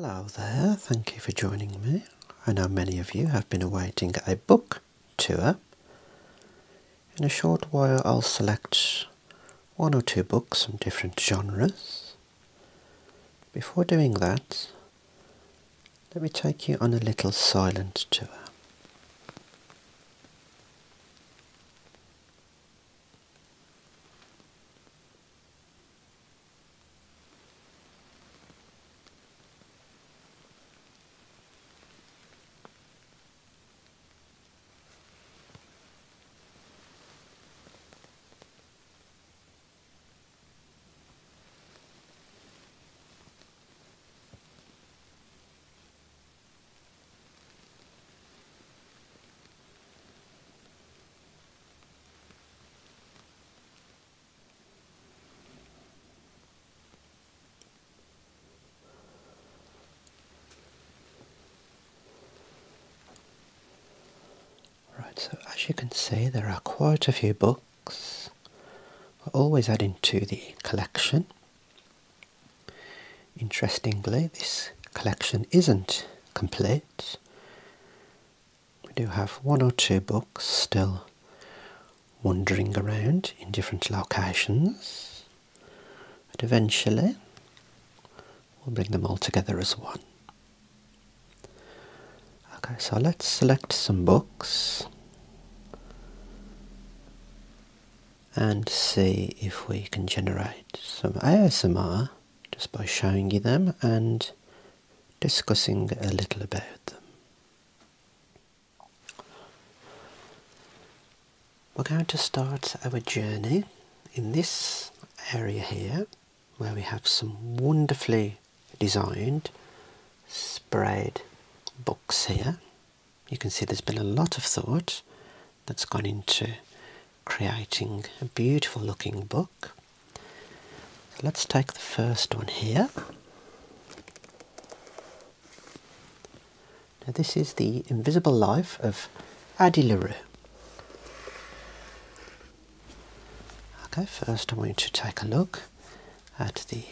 Hello there, thank you for joining me. I know many of you have been awaiting a book tour. In a short while I'll select one or two books from different genres. Before doing that, let me take you on a little silent tour. So as you can see there are quite a few books. We're always adding to the collection. Interestingly, this collection isn't complete. We do have one or two books still wandering around in different locations, but eventually we'll bring them all together as one. Okay, so let's select some books and see if we can generate some ASMR just by showing you them and discussing a little about them. We're going to start our journey in this area here where we have some wonderfully designed sprayed books here. You can see there's been a lot of thought that's gone into creating a beautiful looking book. So let's take the first one here. Now this is The Invisible Life of Addie LaRue. Okay, first I'm going to take a look at the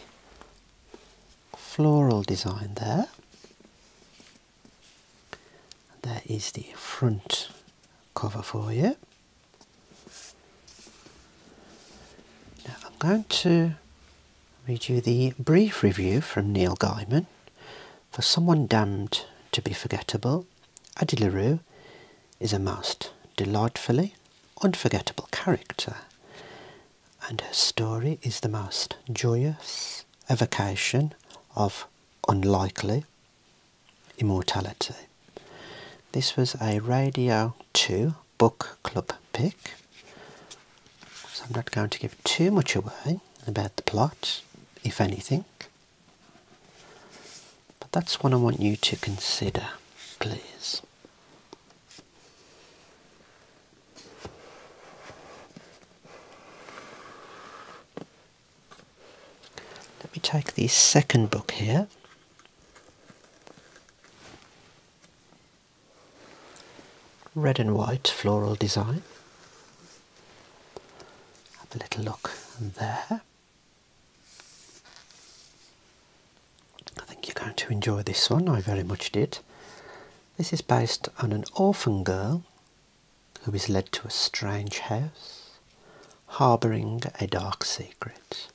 floral design there. There is the front cover for you. Now I'm going to read you the brief review from Neil Gaiman. For someone damned to be forgettable, Addie LaRue is a most delightfully unforgettable character, and her story is the most joyous evocation of unlikely immortality. This was a Radio 2 book club pick, I'm not going to give too much away about the plot, if anything. But that's one I want you to consider, please. Let me take the second book here. Red and white floral design. A little look there. I think you're going to enjoy this one, I very much did. This is based on an orphan girl who is led to a strange house, harbouring a dark secret.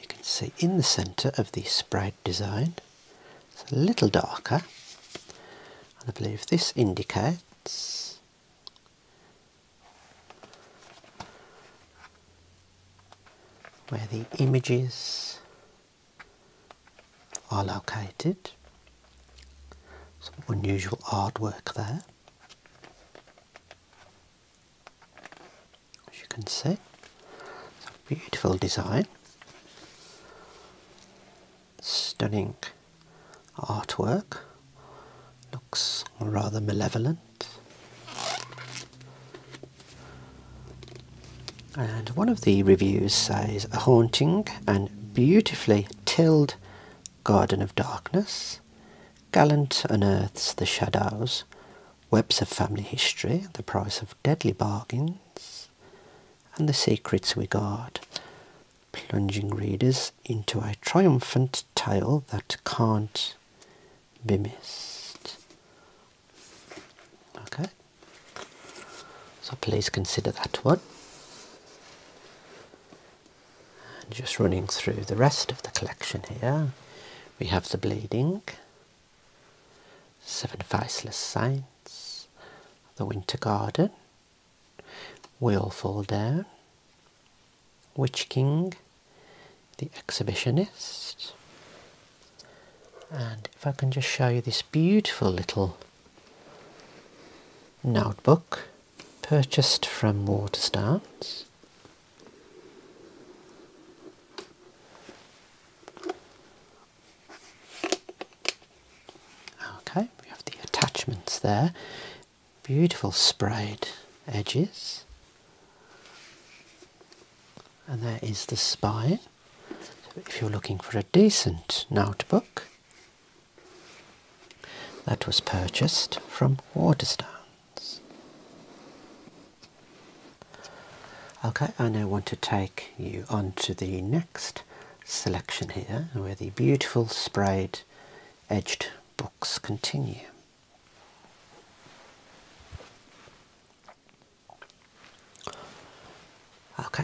You can see in the centre of the sprite design, it's a little darker, and I believe this indicates where the images are located. Some unusual artwork there. As you can see, it's a beautiful design. Stunning artwork. Looks rather malevolent. And one of the reviews says a haunting and beautifully tilled garden of darkness. Gallant unearths the shadows, webs of family history, the price of deadly bargains, and the secrets we guard plunging readers into a triumphant tale that can't be missed. Okay, so please consider that one. And just running through the rest of the collection here, we have The Bleeding, Seven Faceless Saints, The Winter Garden, We All Fall Down, Witch King, The Exhibitionist, and if I can just show you this beautiful little notebook purchased from Waterstones. Okay, we have the attachments there. Beautiful sprayed edges. And there is the spine. So if you're looking for a decent notebook, that was purchased from Waterstones. Okay, I now want to take you on to the next selection here, where the beautiful sprayed edged books continue.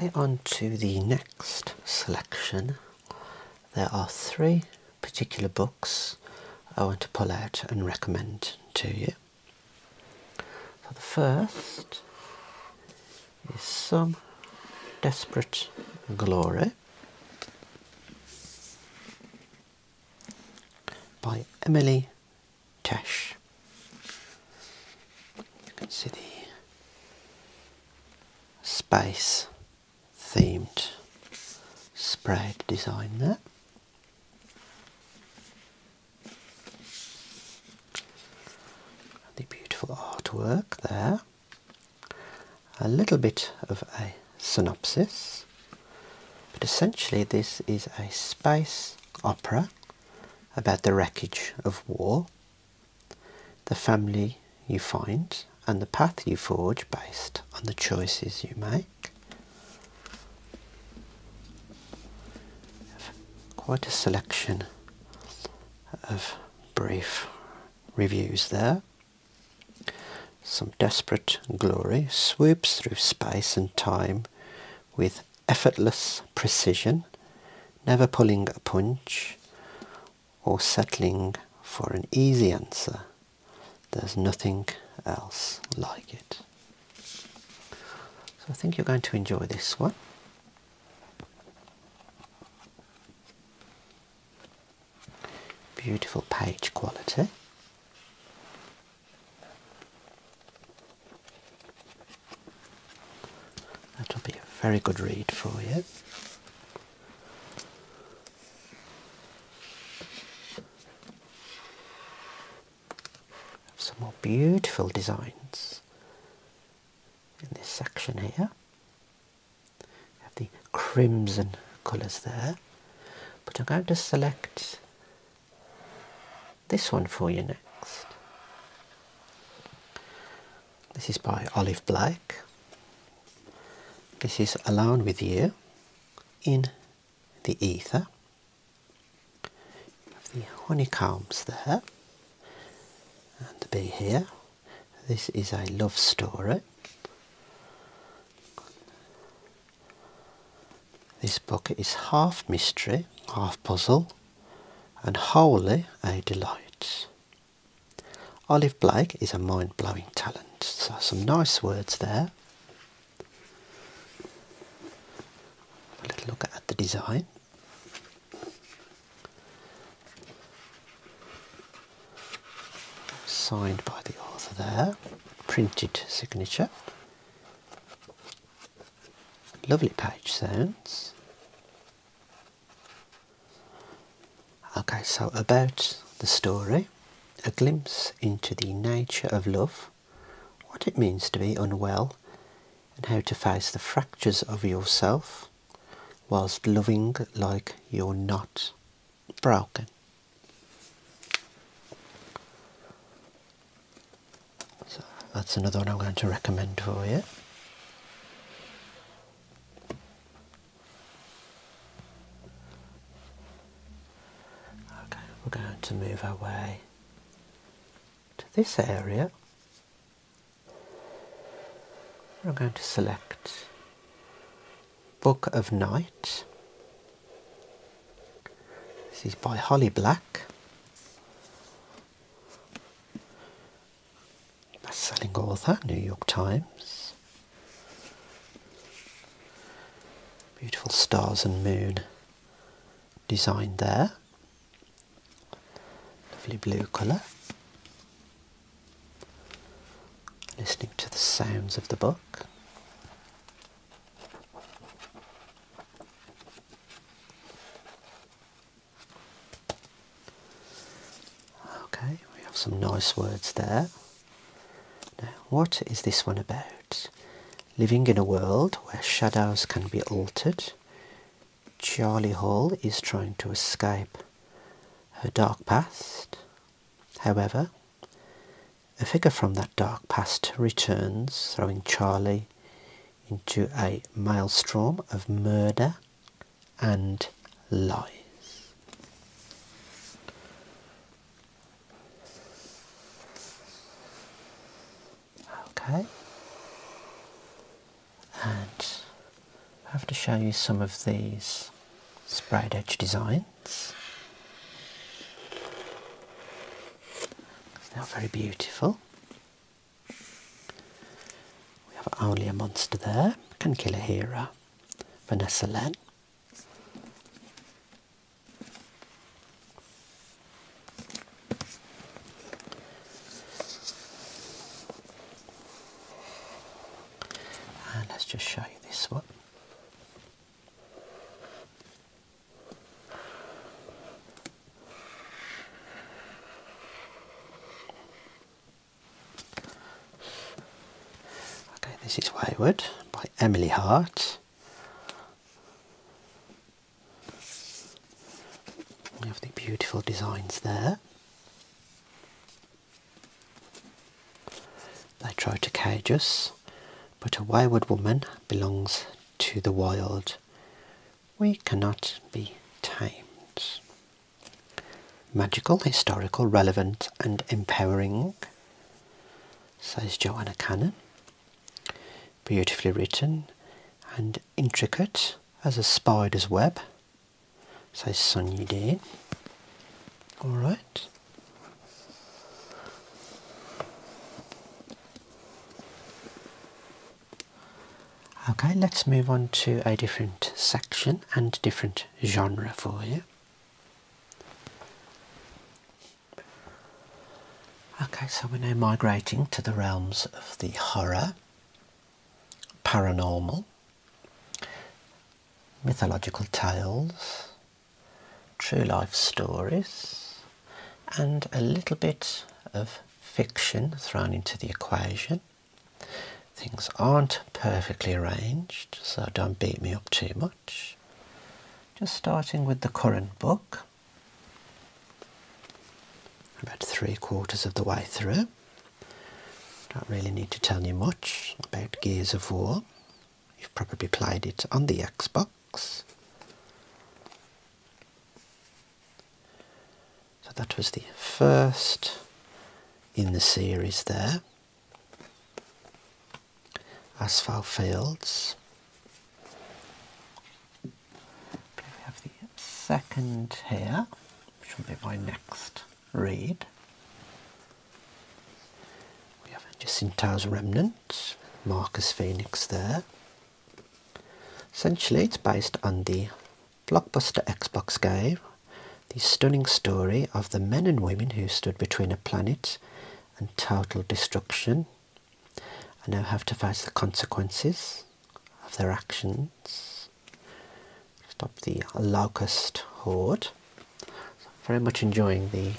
Okay, on to the next selection. There are three particular books I want to pull out and recommend to you. So the first is Some Desperate Glory by Emily Tesh. You can see the space themed sprayed design there. The beautiful artwork there. A little bit of a synopsis, but essentially this is a space opera about the wreckage of war, the family you find, and the path you forge based on the choices you make. Quite a selection of brief reviews there. Some desperate glory swoops through space and time with effortless precision, never pulling a punch or settling for an easy answer. There's nothing else like it. So I think you're going to enjoy this one. Beautiful page quality. That'll be a very good read for you. Some more beautiful designs in this section here. We have the crimson colours there, but I'm going to select this one for you next. This is by Olivie Blake. This is Alone with You in the Ether. the honeycombs there and the bee here. This is a love story. This book is half mystery, half puzzle, and wholly a delight. Olivie Blake is a mind-blowing talent, so some nice words there. A little look at the design. Signed by the author there, printed signature. Lovely page sounds. Okay, so about the story, a glimpse into the nature of love, what it means to be unwell, and how to face the fractures of yourself whilst loving like you're not broken. So that's another one I'm going to recommend for you. we're going to move our way to this area. I'm going to select Book of Night. This is by Holly Black. Best-selling author, New York Times. Beautiful stars and moon design there. Lovely blue colour. Listening to the sounds of the book. Okay, we have some nice words there. Now, what is this one about? Living in a world where shadows can be altered, Charlie Hall is trying to escape her dark past. However, a figure from that dark past returns, throwing Charlie into a maelstrom of murder and lies. Okay. And I have to show you some of these sprayed edge designs. They're very beautiful. We have only a monster there, can kill a hero, Vanessa Len. And let's just show you this one. Okay, by Emily Hart. We have the beautiful designs there. They try to cage us, but a Weyward woman belongs to the wild. We cannot be tamed. Magical, historical, relevant, and empowering, says Joanna Cannon. Beautifully written and intricate as a spider's web, says Sonia Dean. Alright. Okay, let's move on to a different section and different genre for you. Okay, so we're now migrating to the realms of the horror, paranormal, mythological tales, true life stories, and a little bit of fiction thrown into the equation. Things aren't perfectly arranged, so don't beat me up too much. Just starting with the current book, about three quarters of the way through. Don't really need to tell you much about Gears of War. You've probably played it on the Xbox. So that was the first in the series there. Aspho Fields. We have the second here, which will be my next read. We have Jacinto's Remnant, Marcus Phoenix there. Essentially, it's based on the blockbuster Xbox game, the stunning story of the men and women who stood between a planet and total destruction and now have to face the consequences of their actions. Stop the locust horde. So very much enjoying the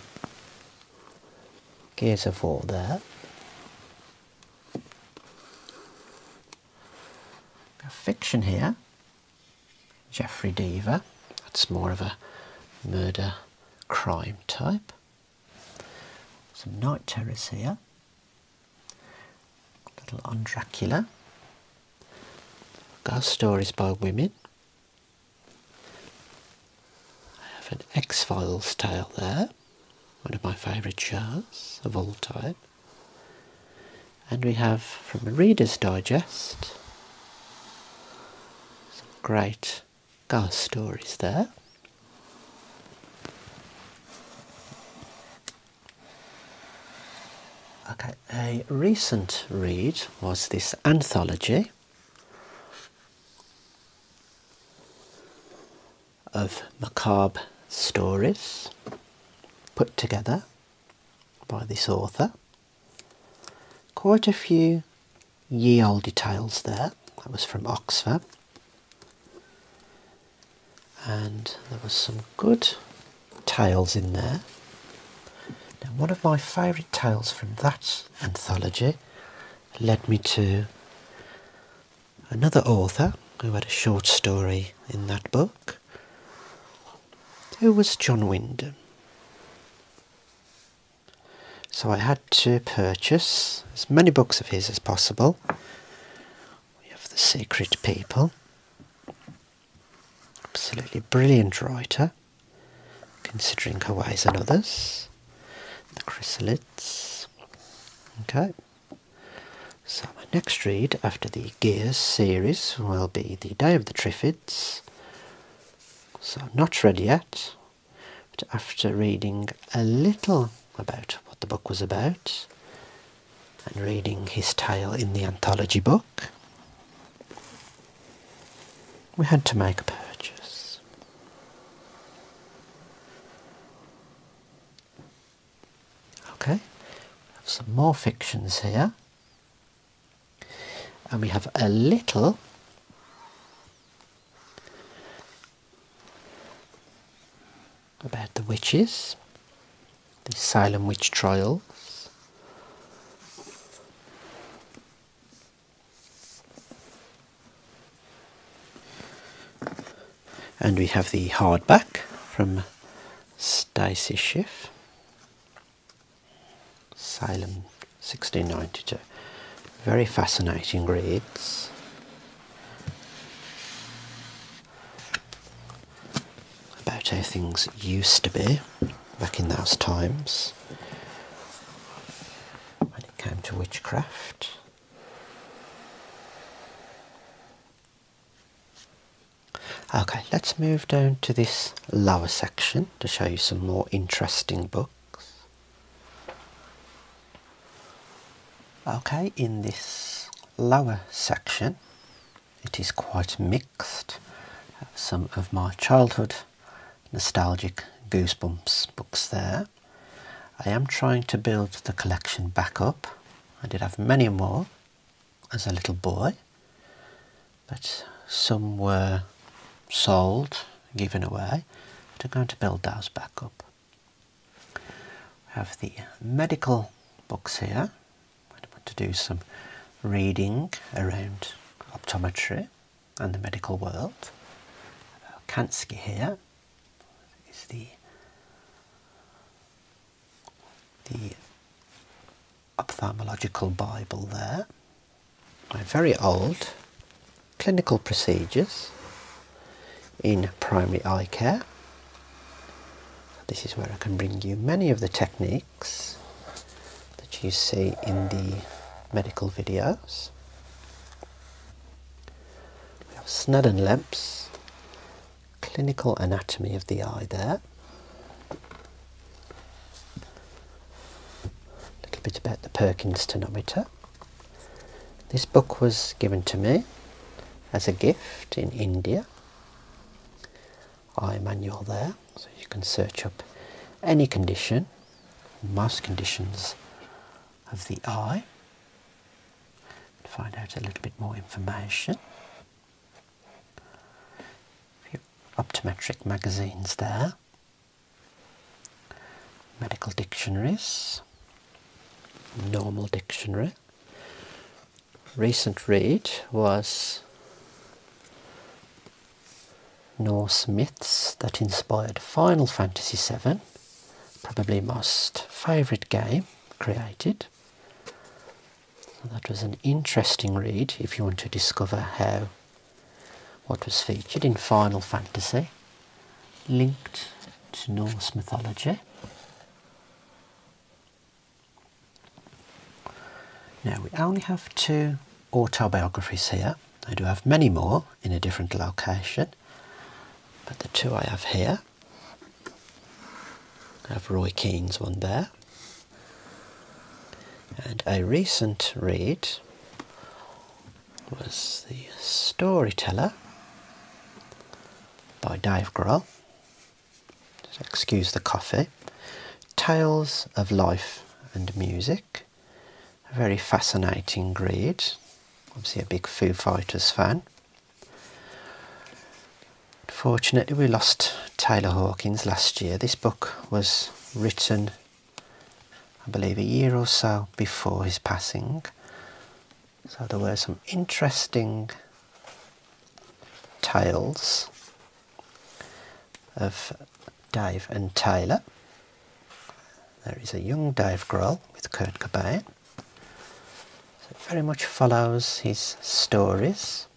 Gears of War there. Fiction here. Jeffrey Deaver. That's more of a murder crime type. Some night terrors here. Little on Dracula. Ghost stories by women. I have an X-Files tale there, one of my favourite shows of all time. And we have from a Reader's Digest great ghost stories there. Okay, a recent read was this anthology of macabre stories put together by this author. Quite a few ye olde tales there. That was from Oxford. And there was some good tales in there. Now, one of my favourite tales from that anthology led me to another author who had a short story in that book, who was John Wyndham. So I had to purchase as many books of his as possible. We have The Secret People. Absolutely brilliant writer, considering her ways and others. The Chrysalids. Okay. So my next read after the Gears series will be The Day of the Triffids. So not read yet, but after reading a little about what the book was about and reading his tale in the anthology book, we had to make a purchase. Okay, we have some more fictions here. And we have a little about the witches, the asylum witch trials. And we have the hardback from Stacy Schiff, Salem 1692. Very fascinating reads. About how things used to be back in those times when it came to witchcraft. Okay, let's move down to this lower section to show you some more interesting books. Okay, in this lower section it is quite mixed. Some of my childhood nostalgic Goosebumps books there. I am trying to build the collection back up. I did have many more as a little boy, but some were sold, given away. But I'm going to build those back up. We have the medical books here. To do some reading around optometry and the medical world. Uh, Kanski here is the the ophthalmological Bible there. My very old clinical procedures in primary eye care. This is where I can bring you many of the techniques that you see in the medical videos. We have Snell and Lemp's, clinical anatomy of the eye there. A little bit about the Perkins tonometer. This book was given to me as a gift in India. Eye manual there, so you can search up any condition, most conditions of the eye, find out a little bit more information. A few optometric magazines there, medical dictionaries, normal dictionary. Recent read was Norse myths that inspired Final Fantasy VII, probably most favourite game created. That was an interesting read if you want to discover how what was featured in Final Fantasy linked to Norse mythology. Now we only have two autobiographies here. I do have many more in a different location, but the two I have here, I have Roy Keane's one there, and a recent read was The Storyteller by Dave Grohl. excuse the coffee. Tales of Life and Music. A very fascinating read. Obviously a big Foo Fighters fan. Fortunately we lost Taylor Hawkins last year. This book was written I believe a year or so before his passing. So there were some interesting tales of Dave and Taylor. There is a young Dave Grohl with Kurt Cobain. So it very much follows his stories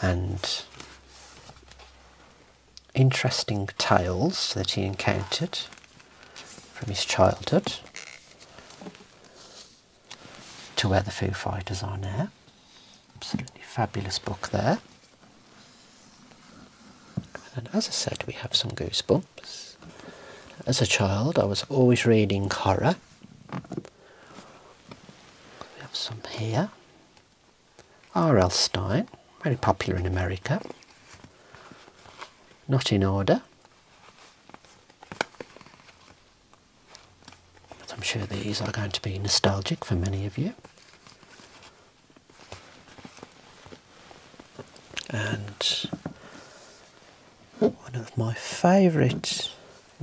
and interesting tales that he encountered from his childhood to where the Foo Fighters are now. Absolutely fabulous book there. And as I said, we have some goosebumps. As a child, I was always reading horror. We have some here. R.L. Stine, very popular in America. Not in order. But I'm sure these are going to be nostalgic for many of you. And one of my favourite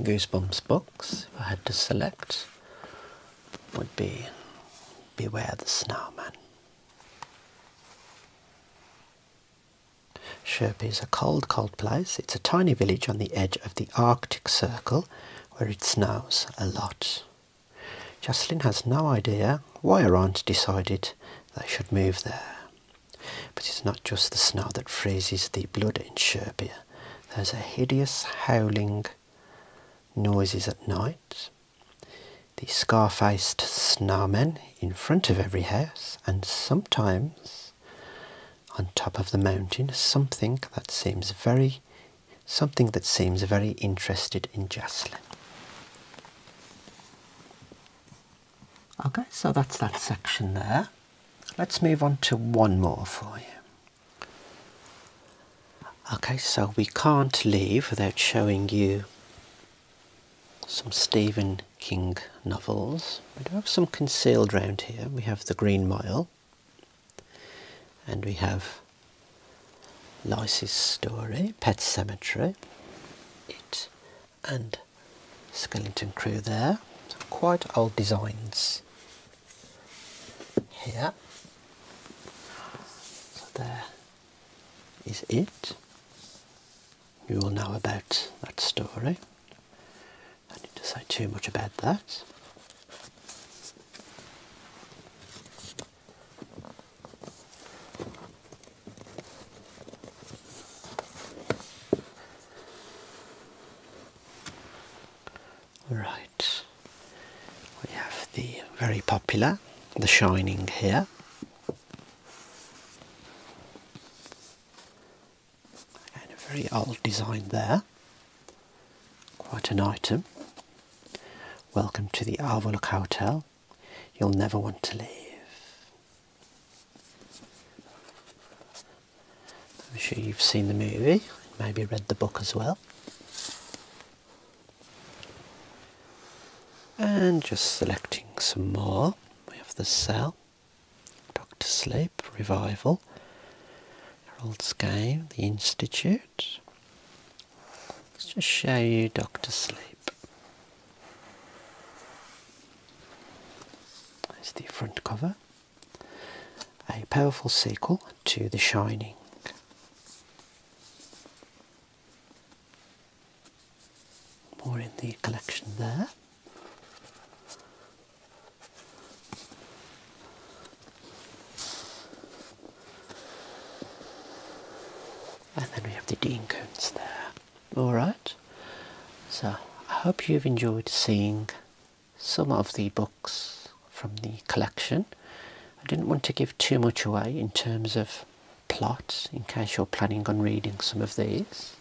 Goosebumps books, if I had to select, would be Beware the Snowman. Sherpia is a cold, cold place. It's a tiny village on the edge of the Arctic Circle where it snows a lot. Jocelyn has no idea why her aunt decided they should move there. But it's not just the snow that freezes the blood in Sherpia. There's a hideous howling noises at night. The scar-faced snowmen in front of every house and sometimes on top of the mountain something that seems very something that seems very interested in Jocelyn. Okay, so that's that section there. Let's move on to one more for you. Okay, so we can't leave without showing you some Stephen King novels. We do have some concealed round here. We have The Green Mile and we have Lisey's Story, Pet Sematary, It and Skeleton Crew there. Some quite old designs here. So there is it. You will know about that story. I need to say too much about that. Right, we have the very popular The Shining here. And a very old design there. Quite an item. Welcome to the Overlook Hotel. You'll never want to leave. I'm sure you've seen the movie, maybe read the book as well. And just selecting some more. We have the cell, Doctor Sleep, Revival, Gerald's Game, The Institute. Let's just show you Doctor Sleep. There's the front cover. A powerful sequel to The Shining. More in the collection there. And then we have the Dean Koontz there. Alright, so I hope you've enjoyed seeing some of the books from the collection. I didn't want to give too much away in terms of plot in case you're planning on reading some of these.